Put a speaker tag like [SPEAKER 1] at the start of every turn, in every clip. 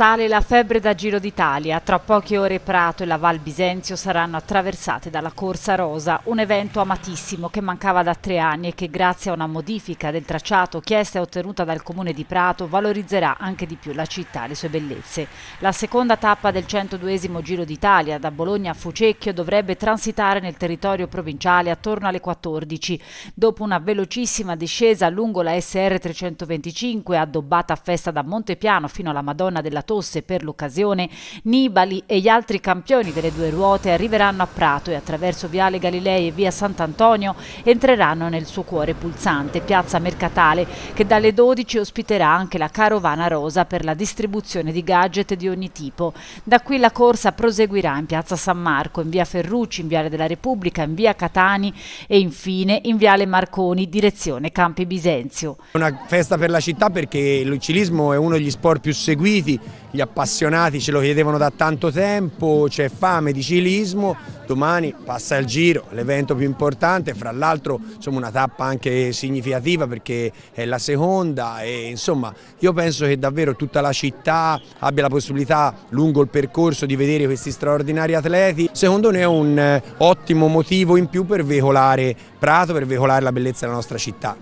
[SPEAKER 1] Sale la febbre da Giro d'Italia. Tra poche ore Prato e la Val Bisenzio saranno attraversate dalla Corsa Rosa, un evento amatissimo che mancava da tre anni e che grazie a una modifica del tracciato chiesta e ottenuta dal comune di Prato valorizzerà anche di più la città e le sue bellezze. La seconda tappa del 102 Giro d'Italia da Bologna a Fucecchio dovrebbe transitare nel territorio provinciale attorno alle 14, dopo una velocissima discesa lungo la SR 325 addobbata a festa da Montepiano fino alla Madonna della tosse per l'occasione, Nibali e gli altri campioni delle due ruote arriveranno a Prato e attraverso Viale Galilei e Via Sant'Antonio entreranno nel suo cuore pulsante, Piazza Mercatale, che dalle 12 ospiterà anche la carovana rosa per la distribuzione di gadget di ogni tipo. Da qui la corsa proseguirà in Piazza San Marco, in Via Ferrucci, in Viale della Repubblica, in Via Catani e infine in Viale Marconi, direzione Campi Bisenzio.
[SPEAKER 2] Una festa per la città perché il ciclismo è uno degli sport più seguiti gli appassionati ce lo chiedevano da tanto tempo, c'è fame di cilismo, domani passa il giro, l'evento più importante, fra l'altro una tappa anche significativa perché è la seconda e insomma io penso che davvero tutta la città abbia la possibilità lungo il percorso di vedere questi straordinari atleti, secondo me è un eh, ottimo motivo in più per veicolare Prato, per veicolare la bellezza della nostra città.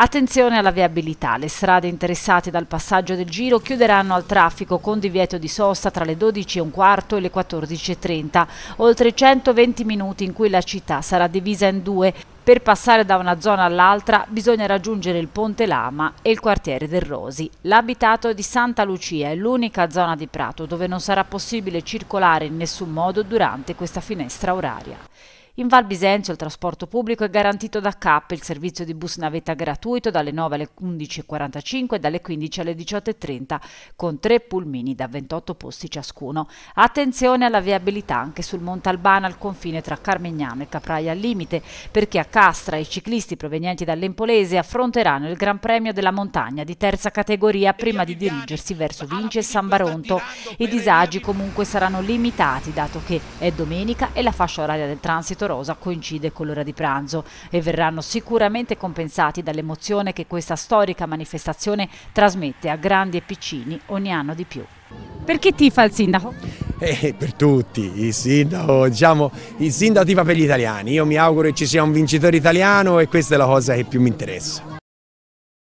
[SPEAKER 1] Attenzione alla viabilità, le strade interessate dal passaggio del giro chiuderanno al traffico con divieto di sosta tra le 12 e e le 14.30, oltre 120 minuti in cui la città sarà divisa in due. Per passare da una zona all'altra bisogna raggiungere il Ponte Lama e il quartiere del Rosi. L'abitato di Santa Lucia è l'unica zona di Prato dove non sarà possibile circolare in nessun modo durante questa finestra oraria. In Val Bisenzio il trasporto pubblico è garantito da CAP, il servizio di bus navetta gratuito dalle 9 alle 11.45 e dalle 15 alle 18.30 con tre pulmini da 28 posti ciascuno. Attenzione alla viabilità anche sul Monte Albano al confine tra Carmignano e Capraia al limite perché a Castra i ciclisti provenienti dall'Empolese affronteranno il Gran Premio della Montagna di terza categoria prima di dirigersi verso Vinci e San Baronto. I disagi comunque saranno limitati dato che è domenica e la fascia oraria del transito rosa coincide con l'ora di pranzo e verranno sicuramente compensati dall'emozione che questa storica manifestazione trasmette a grandi e piccini ogni anno di più. Per chi tifa il sindaco?
[SPEAKER 2] Eh, per tutti, il sindaco, diciamo, il sindaco tifa per gli italiani, io mi auguro che ci sia un vincitore italiano e questa è la cosa che più mi interessa.